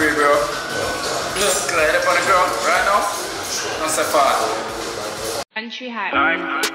free, bro. Look, glide up on the ground right now. Not so far. Countree Hype.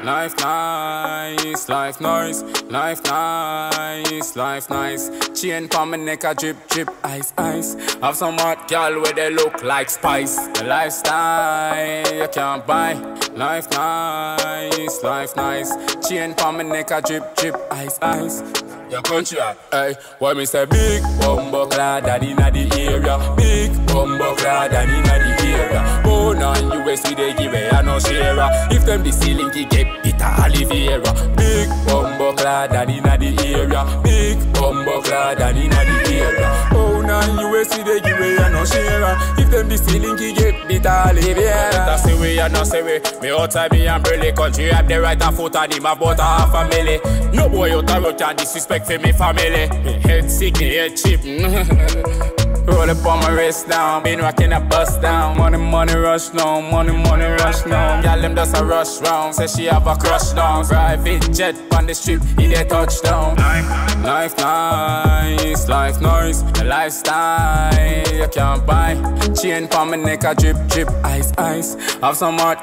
Life nice, life nice, life nice, life nice. Chain pa my neck a drip, drip, ice, ice. Have some hot girl where they look like spice. The lifestyle you can't buy. Life nice, life nice. Chain pa my neck a drip, drip, ice, ice. Your country, hey, why me say big bumbo clad daddy inna the area, big bumbo clad daddy inna the area. Born on US we they give a no share. Ah. If them the ceiling ki get Peter Oliveira, big bumbo clad daddy inna the area, big bumbo clad daddy inna the area. Oh, Born on US we they give a no share. If them the ceiling ki get Peter Oliveira. That's the way I know say we. Me outside me umbrella country have the right foot and him about a half a milli. No boy out the road can disrespect for me family. Me head sick, me head cheap. Roll up on my wrist down, been rocking a bust down. Money, money rush now, money, money rush now. Girl, them just a rush round, say she have a crush down. Private jet on the strip, he a touchdown. Life nice, life nice, the lifestyle you can't buy. Chain pa my neck a drip, drip, ice, ice. Have some hot.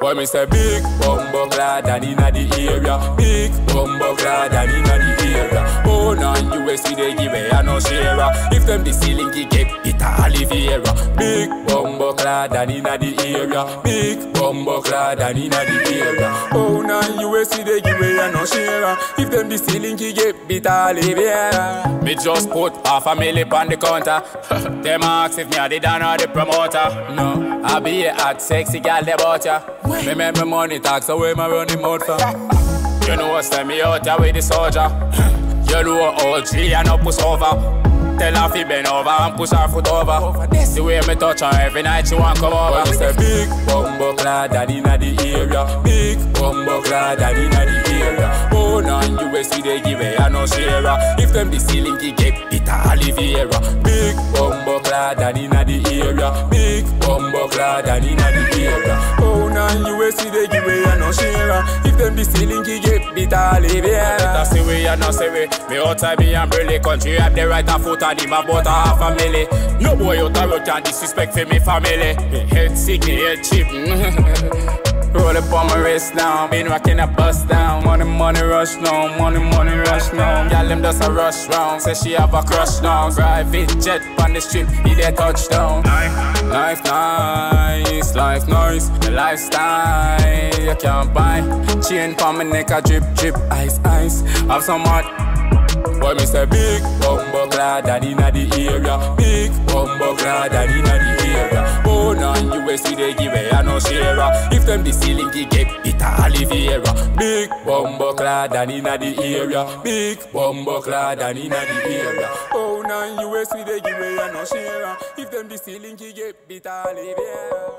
Why me say big bumbo clad and inna the area Big bumbo clad and inna the area US we they give a no share. If them the ceiling ki get Peter Oliveira Big bumbo clad and inna the area. Big bumbo clad and inna the area. Oh, Born on US we they give a no share. If them the ceiling ki get Peter Oliveira Me just put half a million on the counter. Them ask if me a the dan or the promoter. No, I be a hot sexy gal they bought ya. Me make my money so where my running mouth? You know what's time me out here with the soldier. You know OG and no push over. Tell her fi bend over and push her foot over. The way me touch her every night she want come over. But say big bumbo clad daddy inna the area. Big bumbo clad daddy inna the area. Born on US we they give a no share. If them the ceiling ki get Peter Oliveira. Big bumbo clad daddy inna the area. Big bumbo clad daddy inna the area. Born on US we they give a no share. If them the ceiling ki get Peter Oliveira. That's the way I know say we. Me outside me umbrella country have the right of foot and him about a half a milli. No boy out the road can disrespect for me family. Head sick, head cheap. Roll up on my wrist now been rocking a bust down. Money, money rush now, money, money rush now. Girl, them just a rush round, say she have a crush now. Private jet on the strip, he there touchdown. Life nice, life nice, the lifestyle you can't buy. Chain for my neck a drip, drip, ice, ice. Have some hot. Boy, me say big bumbo clad daddy inna the area. Big bumbo clad daddy inna the area. Born on we they give a no share. If them the ceiling ki get Peter Oliveira. Big bumbo clad daddy inna the area. Big bumbo clad daddy inna the area. Oh, Born on US we they give a no share. If them the ceiling ki get Peter Oliveira.